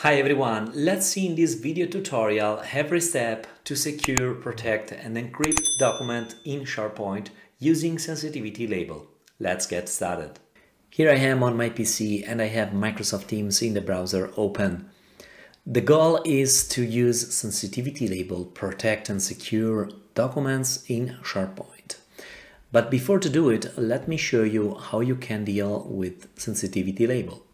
Hi everyone, let's see in this video tutorial every step to secure, protect and encrypt document in SharePoint using sensitivity label. Let's get started. Here I am on my PC and I have Microsoft Teams in the browser open. The goal is to use sensitivity label, protect and secure documents in SharePoint. But before to do it, let me show you how you can deal with sensitivity label.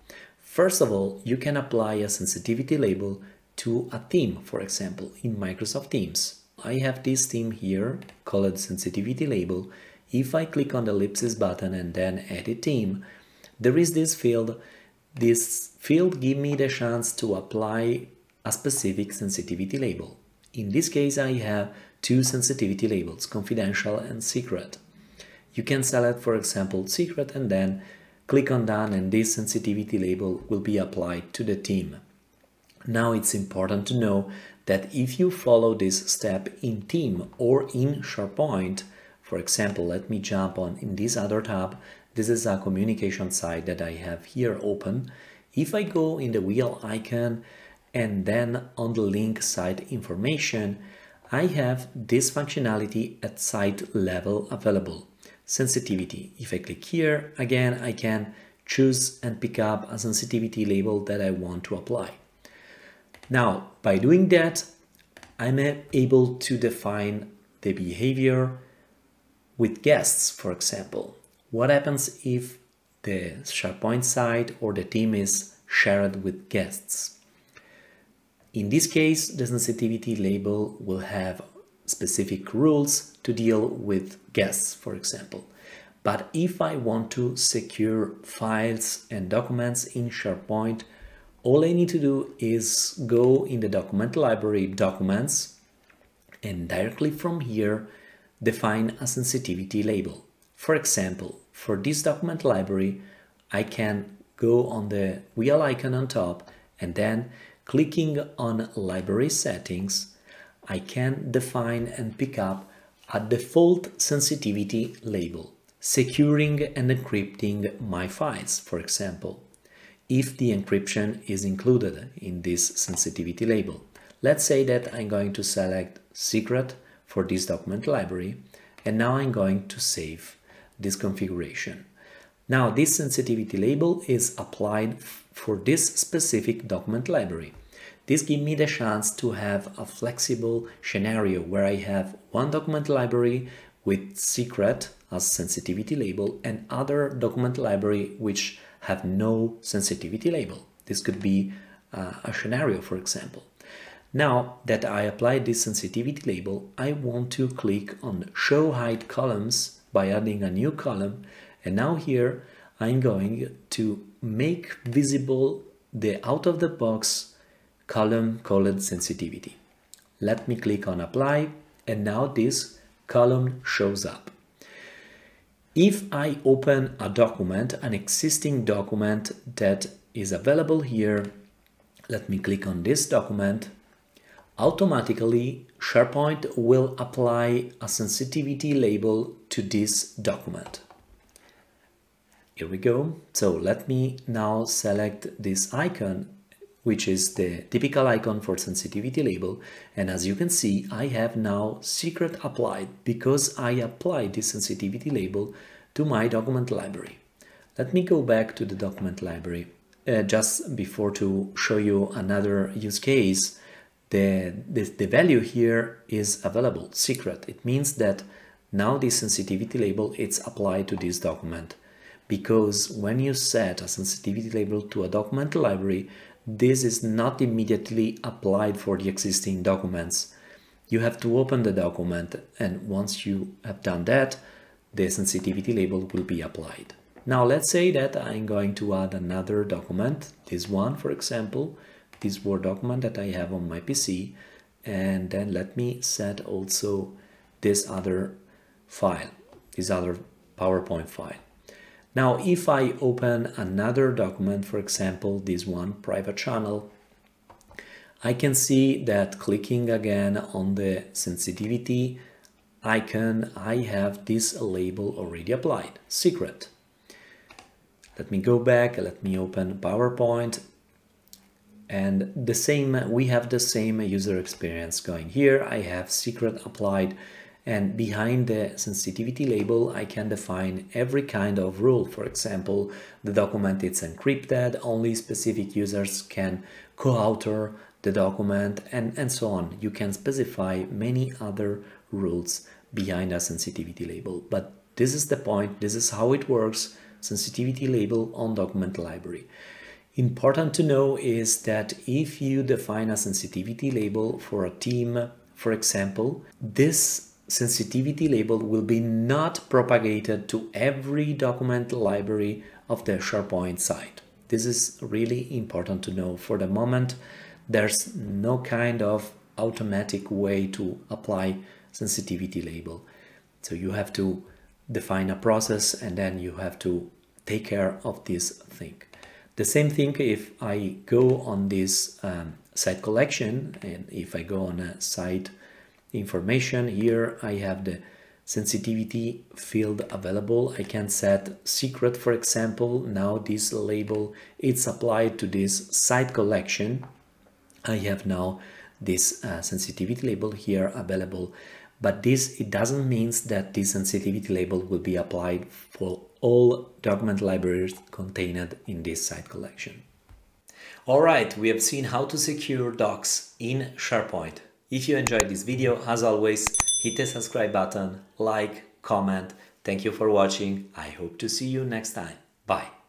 First of all, you can apply a sensitivity label to a team, for example, in Microsoft Teams. I have this team here called sensitivity label. If I click on the ellipsis button and then edit team, there is this field. This field gives me the chance to apply a specific sensitivity label. In this case, I have two sensitivity labels, confidential and secret. You can select, for example, secret and then Click on done and this sensitivity label will be applied to the team. Now it's important to know that if you follow this step in team or in SharePoint, for example, let me jump on in this other tab. This is a communication site that I have here open. If I go in the wheel icon and then on the link site information, I have this functionality at site level available sensitivity. If I click here, again, I can choose and pick up a sensitivity label that I want to apply. Now, by doing that, I'm able to define the behavior with guests, for example. What happens if the SharePoint site or the team is shared with guests? In this case, the sensitivity label will have specific rules to deal with guests, for example. But if I want to secure files and documents in SharePoint, all I need to do is go in the document library documents and directly from here define a sensitivity label. For example, for this document library, I can go on the wheel icon on top and then clicking on library settings, I can define and pick up a default sensitivity label, securing and encrypting my files, for example, if the encryption is included in this sensitivity label. Let's say that I'm going to select secret for this document library, and now I'm going to save this configuration. Now this sensitivity label is applied for this specific document library. This gives me the chance to have a flexible scenario where I have one document library with secret as sensitivity label and other document library which have no sensitivity label. This could be uh, a scenario, for example. Now that I applied this sensitivity label, I want to click on Show Hide Columns by adding a new column. And now here I'm going to make visible the out-of-the-box column called sensitivity. Let me click on apply and now this column shows up. If I open a document, an existing document that is available here, let me click on this document, automatically SharePoint will apply a sensitivity label to this document. Here we go. So let me now select this icon which is the typical icon for sensitivity label. And as you can see, I have now secret applied because I applied this sensitivity label to my document library. Let me go back to the document library. Uh, just before to show you another use case, the, the, the value here is available, secret. It means that now this sensitivity label is applied to this document because when you set a sensitivity label to a document library, this is not immediately applied for the existing documents. You have to open the document and once you have done that, the sensitivity label will be applied. Now let's say that I'm going to add another document, this one for example, this Word document that I have on my PC, and then let me set also this other file, this other PowerPoint file. Now, if I open another document, for example, this one, private channel, I can see that clicking again on the sensitivity icon, I have this label already applied, secret. Let me go back, let me open PowerPoint, And the same, we have the same user experience going here. I have secret applied and behind the sensitivity label, I can define every kind of rule. For example, the document is encrypted, only specific users can co-author the document and, and so on. You can specify many other rules behind a sensitivity label. But this is the point, this is how it works, sensitivity label on document library. Important to know is that if you define a sensitivity label for a team, for example, this sensitivity label will be not propagated to every document library of the SharePoint site. This is really important to know. For the moment, there's no kind of automatic way to apply sensitivity label. So you have to define a process and then you have to take care of this thing. The same thing if I go on this um, site collection and if I go on a site information. Here I have the sensitivity field available. I can set secret for example. Now this label it's applied to this site collection. I have now this uh, sensitivity label here available. But this it doesn't mean that this sensitivity label will be applied for all document libraries contained in this site collection. Alright, we have seen how to secure docs in SharePoint. If you enjoyed this video, as always, hit the subscribe button, like, comment. Thank you for watching. I hope to see you next time. Bye.